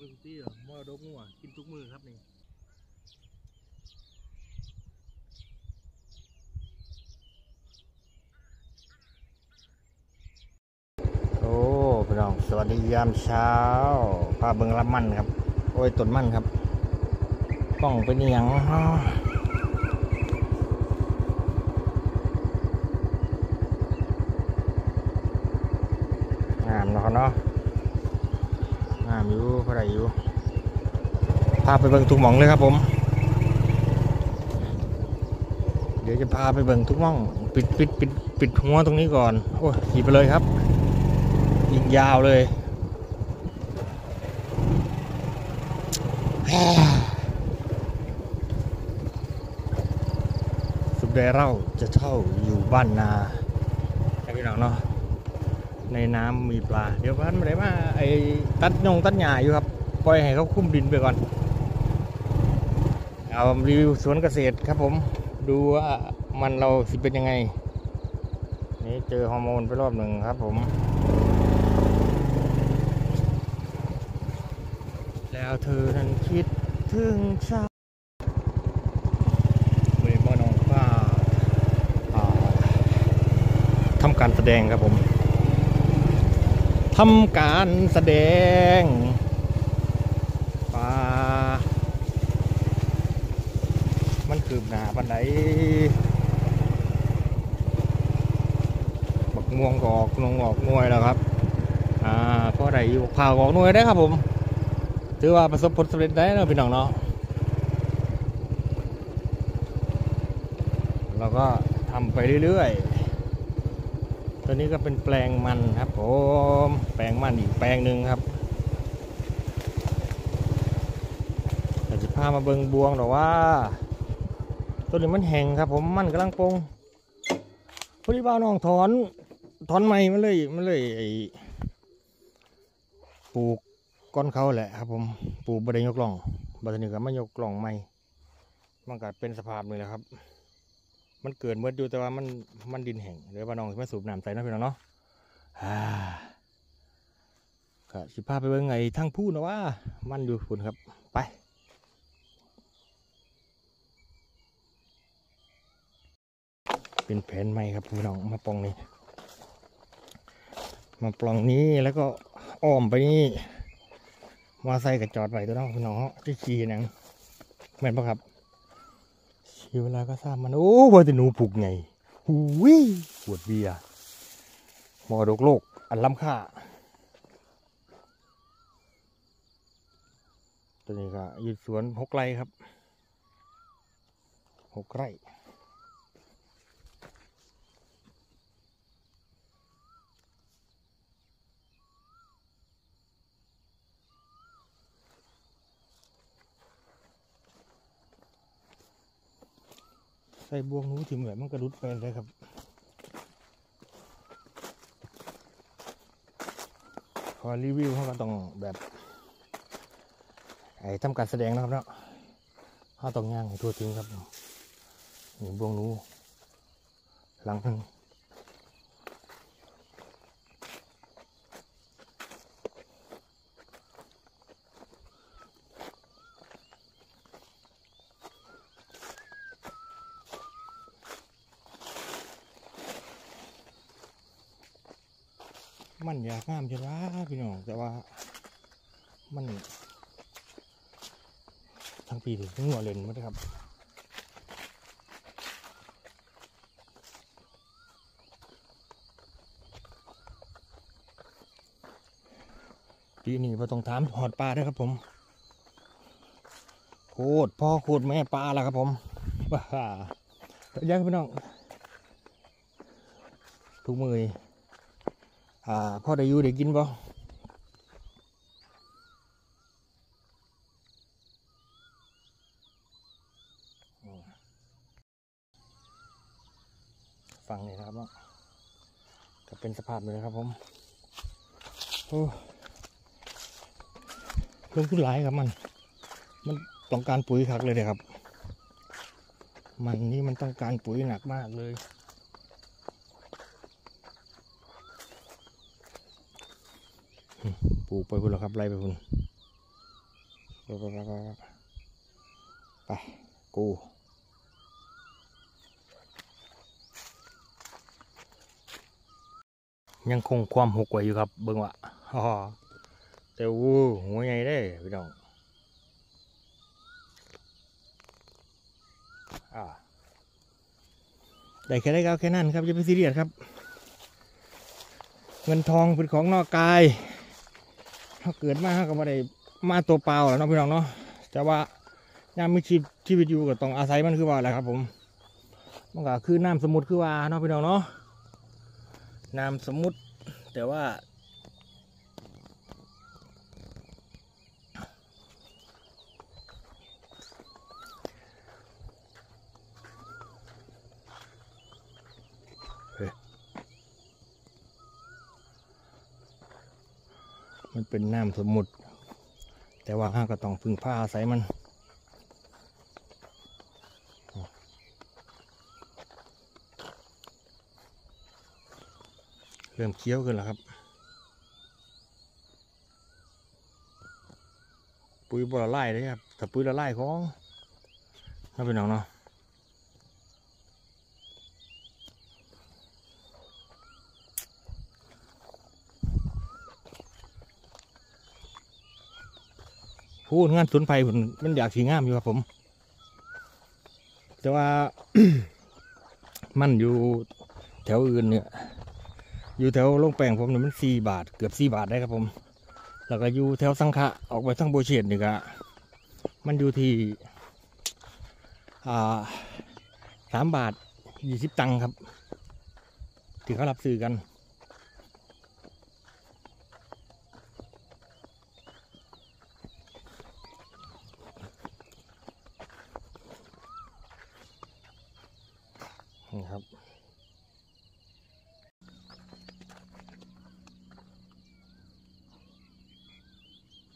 เรื่องที่มอดกงัวกินทุกมือครับนี่โอ้พี่น้องสวัสดียามเช้าพาเบิงรับมันครับ โอ้ยต้นมันครับกล้องเป็นอย่างเนาะงามเนาะครับเนาะงามอยู่พอได้อยู่พาไปเบิงทุกหม่องเลยครับผม เดี๋ยวจะพาไปเบิงทุกหม่อง ปิดปิดปิดปิดหัวตรงนี้ก่อน โอ้ยขี่ไปเลยครับยิงยาวเลยสุดแดเร่าจะเท่าอยู่บ้านนาใช่พี่น้องเนาะ ในน้ำมีปลา เดี๋ยวพันมาได้มาไอ้ตัดยงตัดหญ้าอยู่ครับปล่อยให้เขาคุ้มดินไปก่อน เอารีวิวสวนเกษตรครับผม ดูว่ามันเราสิเป็นยังไง นี่เจอฮอร์โมนไปรอบหนึ่งครับผม แล้วเธอนั้นคิดถึงฉันเมื่อบ้านน้องก็อ่าทำการแสดงครับผม ทำการแสดงปลามันคืบหนาปันไหนบักม่วงกออกนงออกหน่วยแล้วครับ อ่าก็ได้อยู่ผ่าวออกหน่วยได้ครับผม ถือว่าประสบผลสำเร็จได้เนะพี่น้องเนาะเราก็ทำไปเรื่อยๆ ตัวนี้ก็เป็นแปลงมันครับผมแปลงมันอีกแปลงหนึ่งครับแต่จะพามาเบิงบวงหรอว่า ตัวนี้มันแห้งครับผมมันกำลังปงพอดีบ้าวน้องถอนถอนไม้มันเลยมันเลยไอ้ปลูกก้อนเขาแหละครับผมปลูกบไดยกล่องบัดนี้ก็มายกกล่องใหม่มันก็เป็นสภาพนี่แหละครับ มันเกิดเมื่อดูแต่ว่ามันมันดินแห้งเดี๋ยวบ้าน้องสิมาสูบน้ำใส่นะพี่น้องเนาะอ่าก็สิพาไปเบิ่งไงทั้งพูดนะว่า มันอยู่คุณครับ ไปเป็นแผนใหม่ครับพี่น้องมาปองนี้ มาปลองนี้แล้วก็อ้อมไปนี่มาใส่กับจอดไว้ตัวน้องพี่น้องที่ขี่นังแม่นปะครับ เวลาก็ทราบมัน โอ้ว่าแต่หนูผูกไงหูวิปวดเบียร์มอดกโลก อันล้ำค่า ตัวนี้ก็ยืดสวนหกไร่ครับหกไร่ ใส่บวงนู้ถิ่มเลยมันกระดุดไปเลยครับพอรีวิวเขาก็ต้องแบบไอ้ทำการแสดงนะครับเนาะเขาต้องย่างให้ทั่วถึงครับนี่บวงนู้หลังหนึ่ง มันอยากงามจะว่าพี่น้องแต่ว่ามันทั้งปีถึงหัวเลนหมั้ครับปีนี้พอต้องถามหอดปลาด้วยครับผมโคตรพ่อโคตรแม่ปลาล้วครับผมว้ายังพี่น้องทุกมือ อ่าพ่อได้อยู่ได้กินบ่ฟังนี่นะครับเนาะก็เป็นสภาพนี้นะครับผมโอ้ลงทุนหลายครับมัน มันต้องการปุ๋ยคักเลยนะครับ มันนี่มันต้องการปุ๋ยหนักมากเลย ปลูกไปพุ่นแล้วครับไล่ไปพุ่นไปไปไปไปไปกูยังคงความหกไว้อยู่ครับเบิ่งว่าอ๋อแต่วูหัวใหญ่ได้พี่น้องอ่าได้แค่ได้ก็แค่นั้นครับอย่าไปซีเรียสครับ เงินทองเป็นของนอกกาย ถ้าเกิดมาเขาก็ไม่ได้มาตัวเปล่าแล้วเนาะพี่น้องเนาะแต่ว่ายามมีชีวิตชีวิตอยู่ก็ต้องอาศัยมันคือว่าอะไรครับ ผมมันก็คือน้ำสมุทรคือว่าเนาะพี่น้องเนาะน้ำสมุทรแต่ว่า มันเป็นน้ำสมุทรแต่ว่าห้าก็ต้องพึ่งผ้าอาศัยมันเริ่มเคี้ยวขึ้นแล้วครับ ปุ๋ยบ่ละลายเลยครับถ้าปุ๋ยละลายของน่าเป็นน้องเนาะ พูดงานสวนไผ่ผมมันอยากสีงามอยู่ครับผม แต่ว่ามันอยู่แถวอื่นเนี่ย อยู่แถวลงแปลงผมเนี่ยมันสี่บาท เกือบสี่บาทได้ครับผม แล้วก็อยู่แถวสังขะออกไปทางโบเชตนี่ก็มันอยู่ที่อ่าสามบาทยี่สิบตังค์ครับ ที่เขารับซื้อกันครับ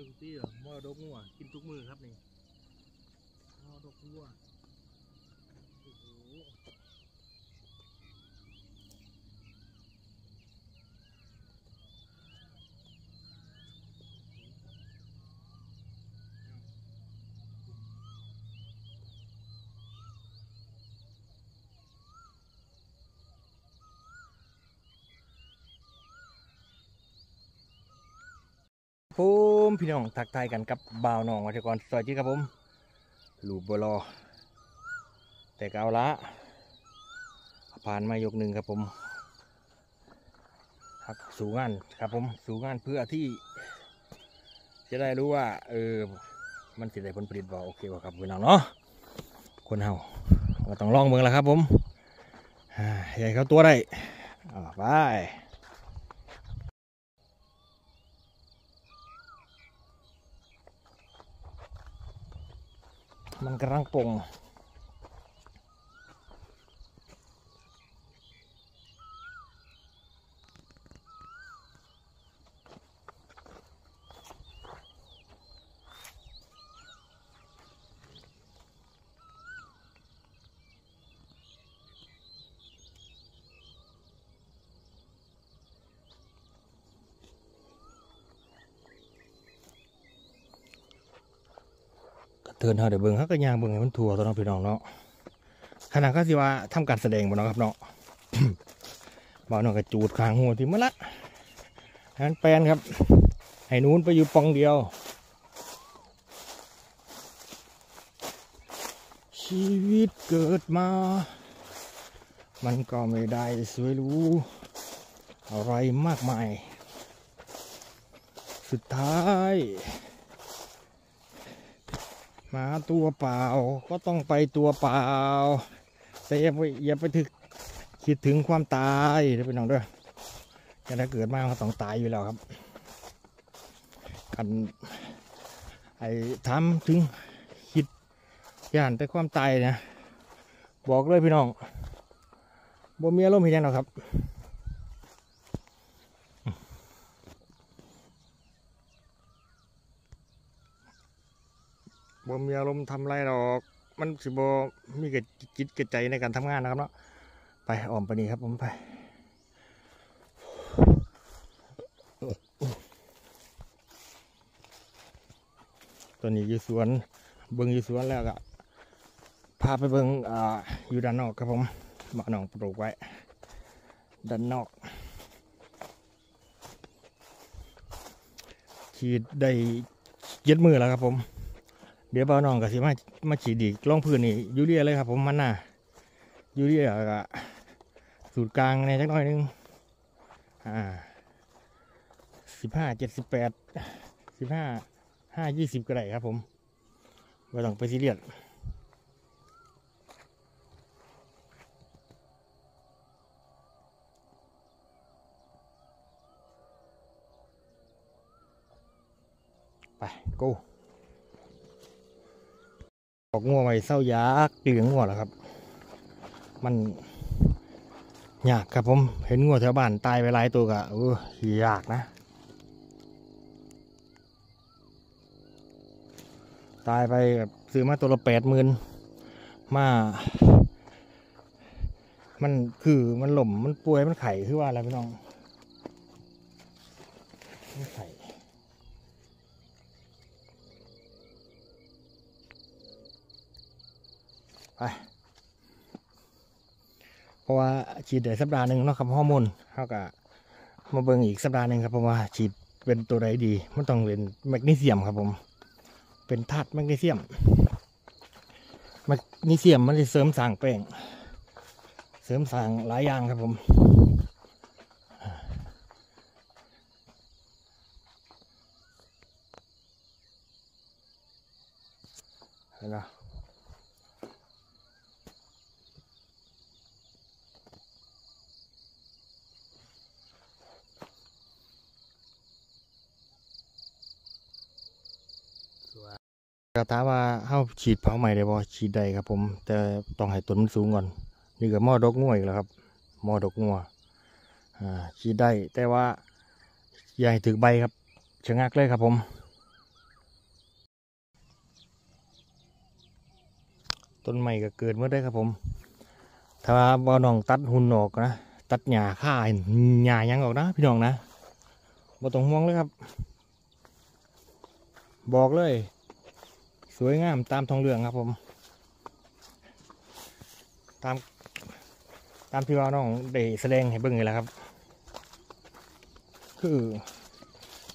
ปกติเหรอมอดกงัวกินทุกมือครับนี่มอดกงัวโอ้โห ผมพี่น้องทักทายกันกับบ่าวน้องวัชกรสวัสดีครับผมลูบบรอแต่ก็เอาละผ่านมายกหนึ่งครับผมครับสู่งานครับผมสู่งานเพื่อที่จะได้รู้ว่าเออมันสิได้ผลผลิตบ่โอเคบ่ครับพี่น้องเนาะคนเฮาก็ต้องลองเมืองแล้วครับผมใหญ่เข้าตัวได้ไป มันกำลังปง ทือนเฮาเดี๋ยวเบิ่งเขาก็ย่างเบิ่งให้มันทั่วตัวน้องพี่น้องเนาะขณะก็สิว่าทำการแสดงบ่เนาะครับเนาะบ่าวน้องกระจูดคางหัวที่มื่อละให้นแปลนครับให้นู้นไปอยู่ปองเดียว ชีวิตเกิดมา มันก็ไม่ได้สวยรู้อะไรมากมาย สุดท้าย มาตัวเปล่าก็ต้องไปตัวเปล่า แต่อย่าไปอย่าไปถึกคิดถึงความตายเด้อพี่น้องเด้อแค่ถ้าเกิดมาก็ต้องตายอยู่แล้วครับ กันไอ้ถามถึงคิดย่านแต่ความตายเนี่ยบอกเลยพี่น้องบ่มีอารมณ์เห็นยังหรอครับ บ่มีอารมณ์ ทำไรหรอก มันสิบ่มีกบจิตกระใจในการทำงานนะครับเนาะไปอ่อมไปนี่ครับผมไปตัวนี้อยู่สวนเบิ่งอยู่สวนแล้วก็พาไปเบิ่งอ่าอยู่ด้านนอกครับผมบ้านน้องปลูกไว้ด้านนอกฉีดได้เจ็ดมือแล้วครับผม เดี๋ยวบ้านน้องก็สิมามาฉีดอีกลงพื้นนี่ยูเรียเลยครับ ผมมันน่ะยูเรียก็สูตรกลางในจักหน่อยนึงอ่าสิบห้าเจ็ดสิบแปดสิบห้าห้ายี่สิบก็ได้ครับ ผมไม่ต้องไปซีเรียสไปกู ออกงัวไว้เศร้ายากเลี้ยงงัวแล้วครับ มันยากครับผมเห็นงัวแถวบ้านตายไปหลายตัวกะเออยากนะ ตายไปแบบซื้อมาตัวละแปดหมื่นมา มันคือมันหล่มมันป่วยมันไข่คือว่าอะไรพี่น้องมันไข่ ไป เพราะว่าฉีดได้สัปดาห์หนึ่งเนาะครับฮอร์โมนเขาก็มาเบิ่งอีกสัปดาห์หนึ่งครับเพราะว่าฉีดเป็นตัวใดดีมันต้องเป็นแมกนีเซียมครับผม เป็นธาตุแมกนีเซียมแมกนีเซียมมันจะเสริมสร้างแป้งเสริมสร้างหลายอย่างครับผม ก็ถาว่าเฮาฉีดเผาใหม่ได้บ่ฉีดได้ครับ ผมแต่ต้องให้ต้นมันสูงก่อน นี่ก็หม้อดอกงัวอีกแล้วครับหม้อดอกงัวอ่าฉีดได้ แต่ว่าอย่าให้ถึกใบครับชะงักเลยครับ ผมต้นใหม่ก็เกิดเมื่อได้ครับผม ถ้าบ่น้องตัดหุ่นออกนะ ตัดหญ้าค่าหญ้าหยังออกนะ พี่น้องนะบ่ต้องห่วงเลยครับ บอกเลย สวยงามตามทองเหลืองครับผม ตามตามที่ว่าน้องได้แสดงให้เบิ่งนี่แหละครับ คือ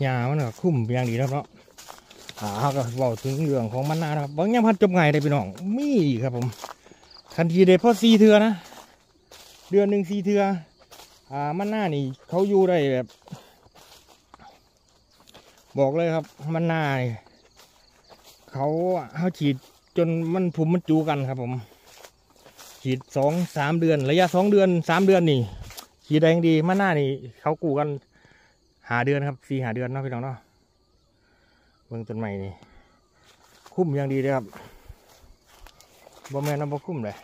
หญ้ามันก็คุ้มอย่างดีนะครับเนาะอ่าก็บอกถึงเรื่องของมันนานะครับบางอย่างพันจบไงได้พี่น้องมีครับผมทันทีได้พอซีเทือนะเดือนหนึ่งซีเทืออ่ามันหน้านี่เขาอยู่ได้แบบ บอกเลยครับ มันหน้านี่ เขาเขาฉีดจนมันภูมิมันจูกันครับ ผม ฉีดสองสามเดือน ระยะสองเดือนสามเดือนนี่ฉีดแดงดีมันหน้านี่ เขากูกันหาเดือนครับสี่หาเดือนเนาะพี่น้องเนาะเบื้องต้นใหม่นี่ คุ้มอย่างดีเลยครับบ่แม่น้ำบ่คุ้มเลย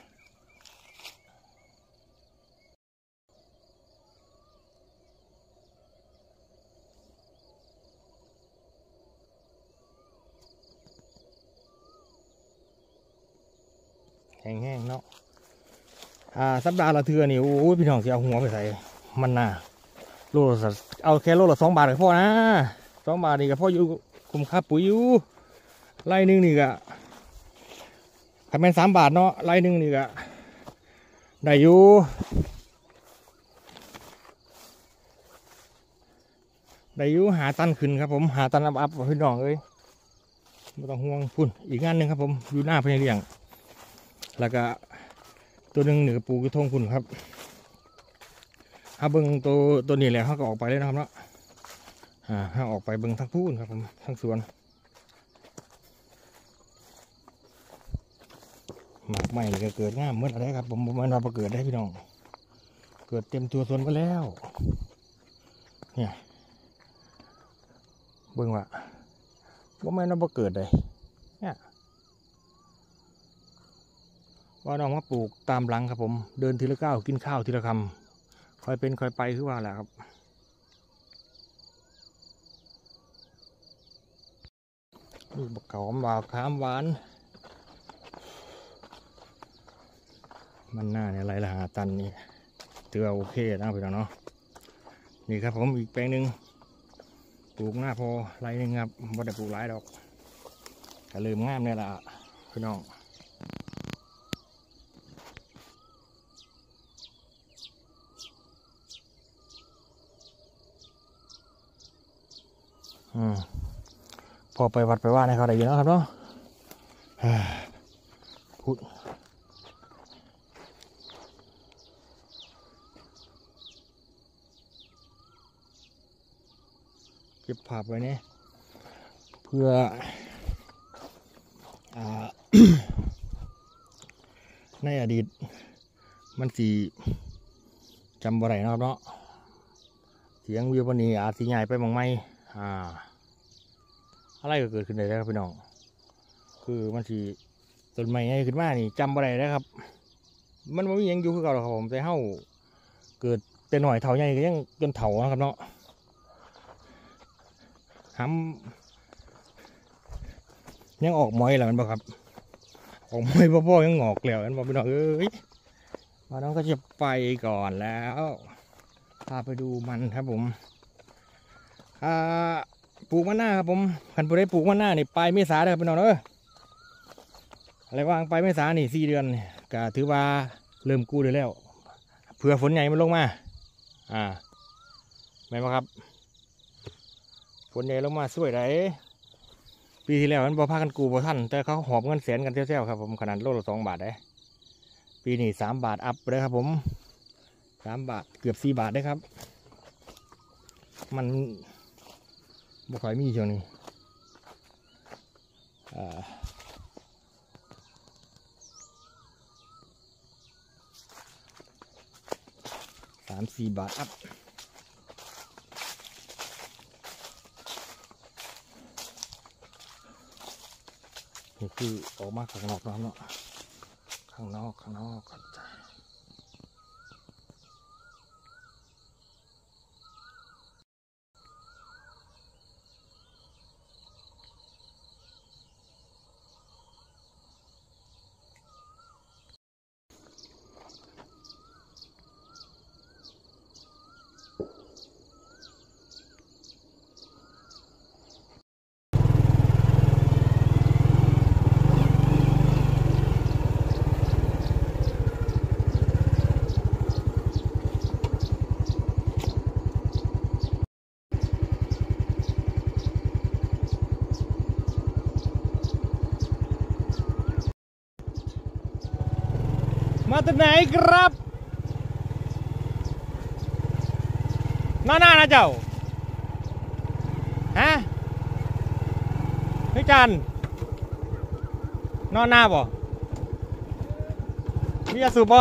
แห้งๆเนาะอ่าสัปดาห์ละเทือนี่โอ้ยพี่น้องสิเอาหัวไปใส่มันน่ะโลละสักเอาแค่โลละสองบาทก็พอนะสองบาทนี่ก็พออยู่คุ้มค่าปุ๋ยอยู่ไร่หนึงนี่ก็ถ้าเป็นสามบาทเนาะไร่หนึงนี่ก็ได้อยู่ได้อยู่หาตันขึ้นครับผมหาตันอัพอัพพี่น้องเอ้ยไม่ต้องห่วงพุ่นอีกงานหนึ่งครับผมอยู่หน้าพญาเลี้ยง แล้วก็ตัวหนึ่งเหนือปูกระทงพุ่นครับถ้าเบิ้งตัวตัวนี้แหละเขาก็ออกไปเลยนะครับเนาะอ่าถ้าออกไปเบิ้งทั้งพูนครับผมทั้งสวนหมากใหม่ก็เกิดง่ามเมื่อไรครับ ผมมันว่าเกิดได้พี่น้อง เกิดเต็มตัวสวนไปแล้ว เนี่ยเบิ้งว่าว่าแม่นว่าเกิดเลย ว่าน้องมาปลูกตามหลังครับผม เดินทีละก้าวกินข้าวทีละคำคอยเป็นคอยไปคือว่าแหละครับนี่บักเก๋าหมากขามหวาน มันหน้าเนี่ยไรละหาตันนี่ถือว่าโอเคนะพี่น้องเนาะ นี่ครับผมอีกแปลงหนึ่งปลูกหน้าพอไรหนึ่งครับบ่ได้ปลูกหลายดอกก็เริ่มงามเนี่ยละพี่น้อง อืมพอไปวัดไปว่าในเขาได้ยินแล้วครับเนาะเฮ้ยพูดเก็บภาพไว้เนี่ยเพื่ออในอดีต มันสีจำบ่ไรนะครับเนาะเสียงวิววันนี้อาจสีใหญ่ไปบางไม่อ่า อะไรก็เกิดขึ้นได้แล้วครับพี่น้อง คือมันสีต้นไม้ใหญ่ขึ้นมานี่จำบ่ได้แล้ครับ มันไม่มียังอยู่คือเก่าหรอกครับผมแต่เฮาเกิดแต่หน่อยเท่าใหญ่ก็ยังจนเท่านะครับเนาะหำยังออกมอยแล้วมันบ่ครับ ออกมอยบ่บ่ยังงอกแล้วมันบ่พี่น้องเอ้ยมาน้องก็จะไปก่อนแล้วพาไปดูมันครับผมอ่า ปลูกมันหน้าครับผมคันผู้ใดปลูกมันหน้านี่ปลายเมษาเด้อครับพี่น้องเด้ออะไรว่างไปไม่สานี่สี่เดือนนี่ก็ถือว่าเริ่มกู้ได้แล้วเผื่อฝนใหญ่มันลงมา อ่าแม่นบ่ครับฝนใหญ่ลงมาสวยได้ปีที่แล้วมันบ่พากันกู้บ่ทันแต่เขาหอบเงินแสนกันเที่ยวๆครับผมขนาดโลละสองบาทได้ปีนี้สามบาทอัพเลยครับผมสามบาทเกือบสี่บาทได้ครับ มัน บ่ค่อยมีช่วงนี้อ่าสามสี่บาทอัพนี่คือออกมาข้างนอกน้ำเนาะข้างนอกข้างนอก มาจากไหนครับนอนหน้านะเจ้า ฮะพี่จันนอนหน้าบ่มียาสูบบ่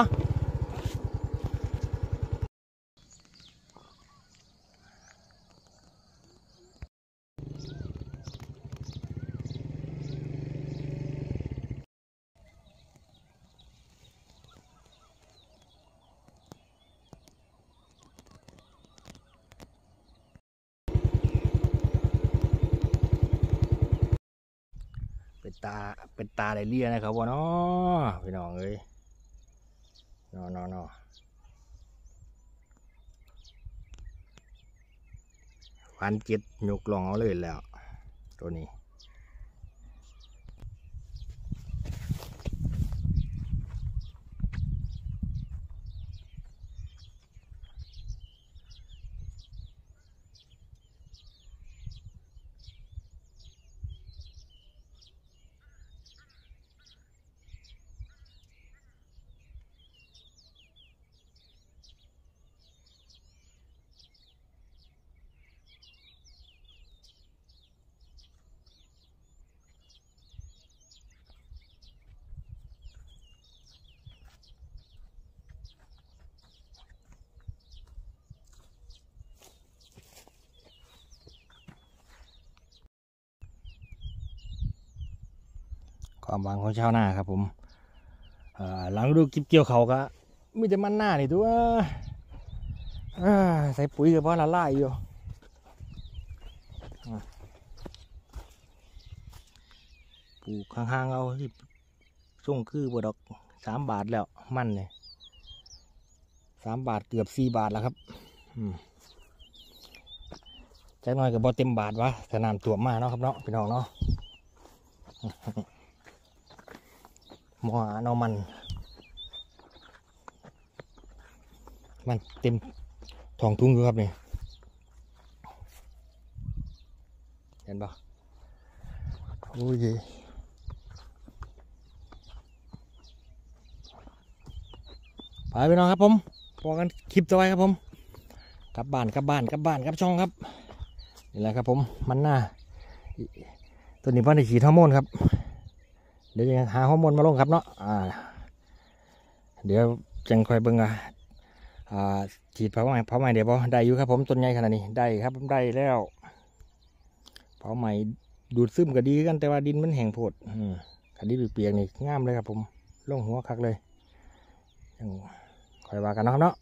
เป็นตาเป็นตาได้เลียนะครับว่าเนาะพี่น้องเอ้ยนอนนอฟันเจ็ดยกลองเอาเลยแล้ว ตัวนี้ ความหวังของชาวนาครับผมหลังดูเกิบเกี่ยวเขาก็มีแต่มันหน้านี่ตัวอ่าใส่ปุ๋ยกับพ่อละลายอยู่ปลูกข้างๆเอาที่ส่งคือบดอกสามบาทแล้วมันเนี่ยสามบาทเกือบสี่บาทแล้วครับจักหน่อยกับบอเต็มบาทวะสนามตัวมมาเนาะครับเนาะพี่น้องเนาะ หมอหนอมัน มันเต็มทองทุ่งอยู่ครับเนี่ยเห็นปะโอ้ยไปพี่น้องครับผมพอกันคลิปต่อไปครับผมกลับบ้านกลับบ้านกลับบ้านกลับช่องครับนี่แหละครับผมมันหน้าตัวนี้พ่อในฉีดฮอร์โมนครับ เดี๋ยวจะหาฮอร์โมนมาลงครับเนาะอ่า เดี๋ยวจังคอยเบิ่งอะอ่าฉีดเผาไหม้เผาไหม้เดี๋ยวบอได้อยู่ครับผมต้นใหญ่ขนาดนี้ได้ครับผมได้แล้วเผาไหม้ดูดซึมก็ดีกันแต่ว่าดินมันแห้งโพดอืมคันนี้เปียกๆนี่งามเลยครับผมลงหัวคักเลยยังคอยว่ากันเนาะครับเนาะ